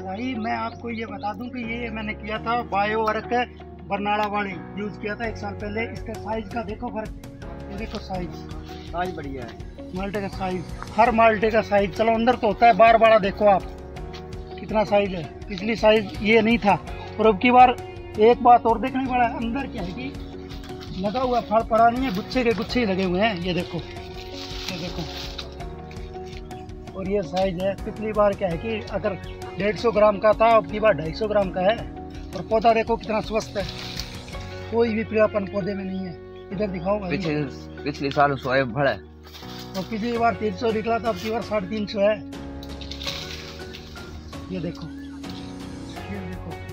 भाई मैं आपको ये बता दूँ कि ये मैंने किया था बायो वर्क बरनाला वाली यूज़ किया था एक साल पहले। इसका साइज़ का देखो फ़र्क। ये देखो साइज़ साइज़ बढ़िया है। माल्टे का साइज़ हर माल्टे का साइज़ चलो अंदर तो होता है। बार बार देखो आप। कितना साइज़ है। पिछली साइज़ ये नहीं था। और अब की बार एक बात और देखने वाला है। अंदर क्या है कि लगा हुआ फल पड़ा नहीं है। गुच्छे के गुच्छे ही लगे हुए हैं। ये देखो ये देखो। और ये साइज़ है। पिछली बार क्या है कि अगर डेढ़ सौ ग्राम का था अब की बार ढाई सौ ग्राम का है। और पौधा देखो कितना स्वस्थ है। कोई भी पीड़ापन पौधे में नहीं है। इधर दिखाओ पिछले साल सोए भड़ा और पिछली बार तीन सौ निकला था अब की बार साढ़े तीन सौ है। ये देखो। ये देखो।